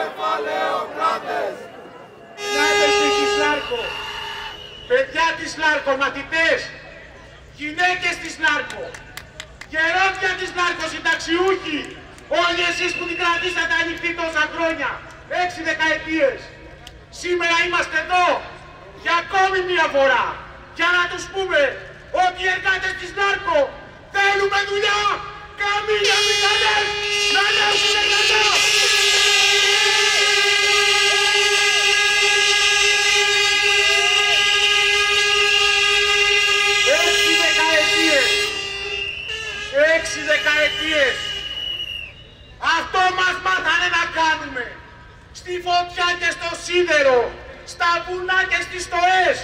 κεφαλαιοκράτες. Συνάδελφοι της Λάρκο, παιδιά της Λάρκο, μαθητές, γυναίκες της Λάρκο, γερόντια της Λάρκο, συνταξιούχοι, όλοι εσείς που την κρατήσατε ανοιχτή τόσα χρόνια, έξι δεκαετίες. Σήμερα είμαστε εδώ για ακόμη μία φορά. Για να τους πούμε ότι οι εργάτες της Λάρκο θέλουμε δουλειά, καμία μηχανές, να ανέβουν εργατά. Δεκαετίες. Αυτό μας μάθανε να κάνουμε. Στη φωτιά και στο σίδερο. Στα βουνά και στις στοές.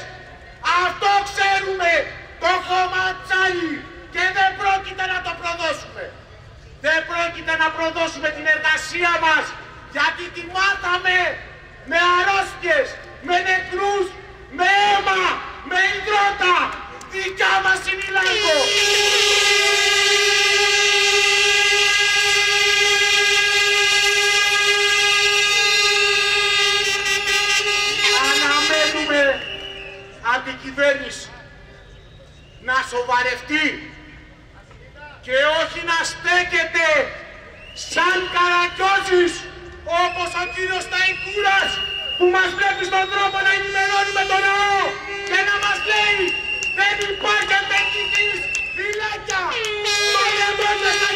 Αυτό ξέρουμε. Το χώμα τσάλι. Και δεν πρόκειται να το προδώσουμε. Δεν πρόκειται να προδώσουμε την εργασία μας. Γιατί τη μάθαμε με αρρώστιες, με νεκρούς, με αίμα, με υδρότα. Δικιά μας είναι η Λάρκο. Αντικυβέρνηση να σοβαρευτεί και όχι να στέκεται σαν καρακιόζης όπως ο κύριος Σταϊκούρας που μας βλέπει στον δρόμο να ενημερώνουμε τον ναό και να μας λέει δεν υπάρχει απαιτητής φυλάκια μαζεμόνια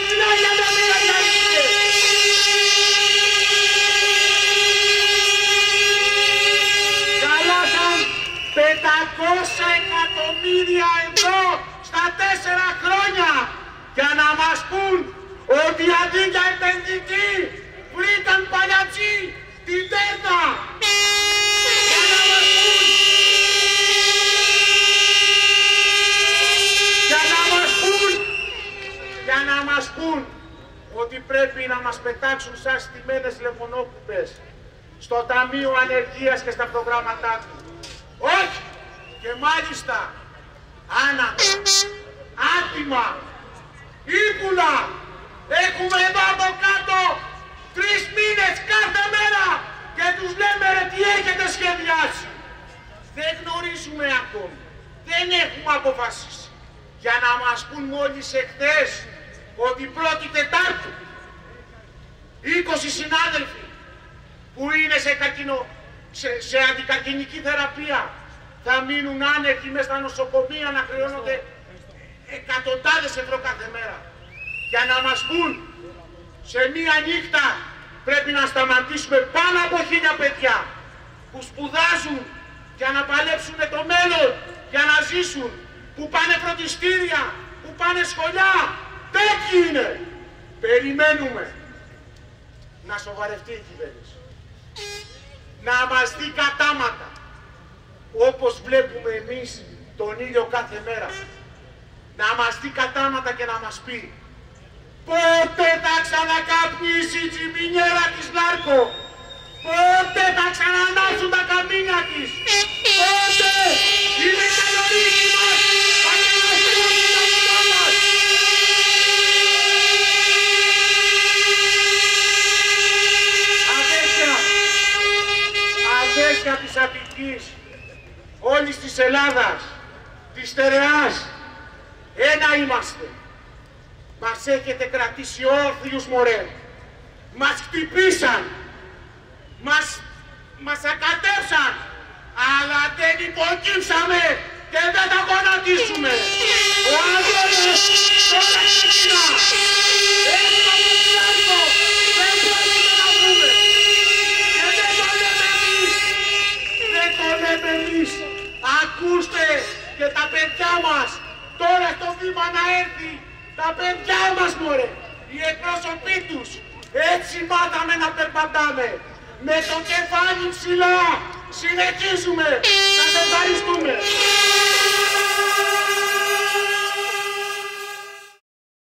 εκατομμύρια ευρώ στα τέσσερα χρόνια για να μας πούν ότι αντί για επενδυτή βρήκαν παλιατσί την τέρνα. Για να μας πούν για να μας πούν για να μας πούν ότι πρέπει να μας πετάξουν σαν στημένες λεμονόκουπες στο Ταμείο Ανεργίας και στα προγράμματά τους. Όχι! Και μάλιστα άνατα, άτιμα, ύπουλα. Έχουμε εδώ από κάτω τρεις μήνες κάθε μέρα και τους λέμε ρε τι έχετε σχεδιάσει. Δεν γνωρίζουμε ακόμη. Δεν έχουμε αποφασίσει. Για να μας πούν μόλις εχθές ότι πρώτη Τετάρτου 20 συνάδελφοι που είναι σε, καρκινο, σε, σε αντικαρκινική θεραπεία θα μείνουν άνεργοι μέσα στα νοσοκομεία να χρεώνονται εκατοντάδες ευρώ κάθε μέρα. Για να μας πούν σε μία νύχτα πρέπει να σταματήσουμε πάνω από χίλια παιδιά που σπουδάζουν για να παλέψουν το μέλλον, για να ζήσουν, που πάνε φροντιστήρια, που πάνε σχολιά. Τέτοιοι είναι. Περιμένουμε να σοβαρευτεί η κυβέρνηση. Να μας δει κατάματα, όπως βλέπουμε εμείς τον ήλιο κάθε μέρα. Να μας δει κατάματα και να μας πει πότε θα ξανακαπνίσει η τσιμινιέρα της Λάρκο, πότε θα ξανανάσουν τα καμίνια της, πότε; Οι μεταλλορίκοι μας θα ξαναστρέψουν τα κοινά μας. Αδέρφια, αδέρφια της Αττικής, όλης της Ελλάδας, της Στερεάς, ένα είμαστε. Μας έχετε κρατήσει όρθιους μωρέ. Μας χτυπήσαν. Μας, μας ακατέψαν. Αλλά δεν υποκύψαμε και δεν τα γονατίσουμε. Ο αγώνας τώρα ξεκινά. Παιδιά μας τώρα στο βήμα να έρθει. Τα παιδιά μας μωρέ. Οι εκπρόσωποι τους. Έτσι μάθαμε να περπατάμε. Με το κεφάλι ψηλά. Συνεχίζουμε. Σας ευχαριστούμε.